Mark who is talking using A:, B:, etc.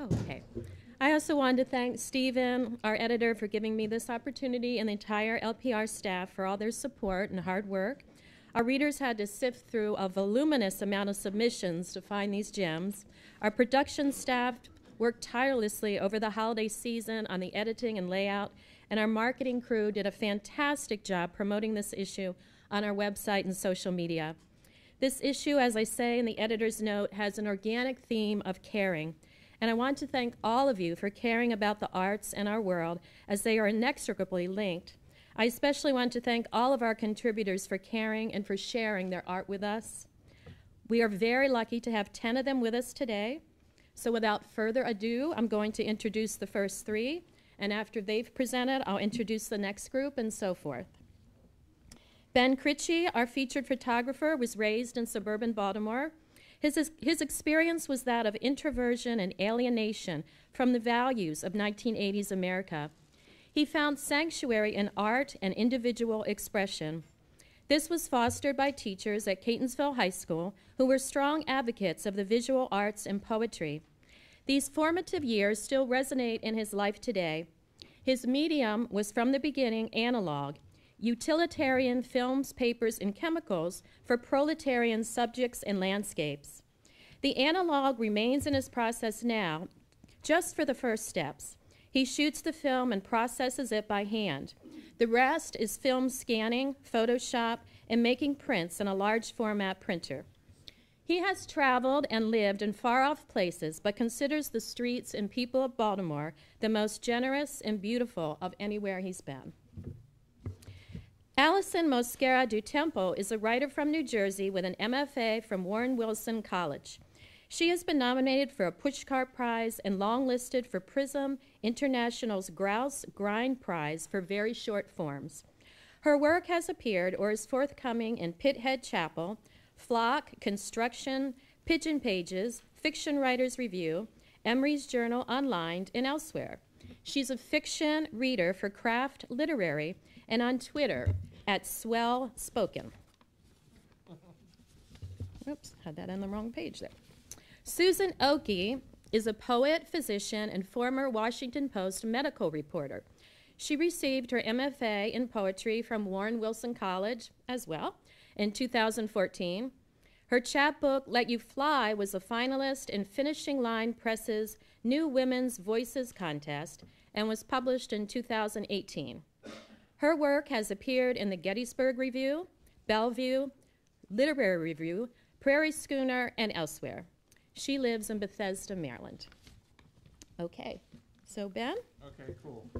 A: Oh, okay. I also wanted to thank Stephen, our editor, for giving me this opportunity and the entire LPR staff for all their support and hard work. Our readers had to sift through a voluminous amount of submissions to find these gems. Our production staff worked tirelessly over the holiday season on the editing and layout, and our marketing crew did a fantastic job promoting this issue on our website and social media. This issue, as I say in the editor's note, has an organic theme of caring. And I want to thank all of you for caring about the arts and our world as they are inextricably linked. I especially want to thank all of our contributors for caring and for sharing their art with us. We are very lucky to have 10 of them with us today. So without further ado, I'm going to introduce the first three. And after they've presented, I'll introduce the next group and so forth. Ben Critchie, our featured photographer, was raised in suburban Baltimore. His, his experience was that of introversion and alienation from the values of 1980s America. He found sanctuary in art and individual expression. This was fostered by teachers at Catonsville High School who were strong advocates of the visual arts and poetry. These formative years still resonate in his life today. His medium was from the beginning analog, utilitarian films, papers, and chemicals for proletarian subjects and landscapes. The analog remains in his process now, just for the first steps. He shoots the film and processes it by hand. The rest is film scanning, Photoshop, and making prints in a large format printer. He has traveled and lived in far off places, but considers the streets and people of Baltimore the most generous and beautiful of anywhere he's been. Allison Mosquera du Tempo is a writer from New Jersey with an MFA from Warren Wilson College. She has been nominated for a Pushcart Prize and longlisted for Prism International's Grouse Grind Prize for very short forms. Her work has appeared or is forthcoming in Pithead Chapel, Flock, Construction, Pigeon Pages, Fiction Writers Review, Emrys Journal Online, and elsewhere. She's a fiction reader for Craft Literary and on Twitter at Swell Spoken. Oops, had that on the wrong page there. Susan Okie is a poet, physician, and former Washington Post medical reporter. She received her MFA in poetry from Warren Wilson College as well in 2014. Her chapbook, Let You Fly, was a finalist in Finishing Line Press's New Women's Voices contest and was published in 2018. Her work has appeared in the Gettysburg Review, Bellevue, Literary Review, Prairie Schooner, and elsewhere. She lives in Bethesda, Maryland. Okay, so Ben?
B: Okay, cool.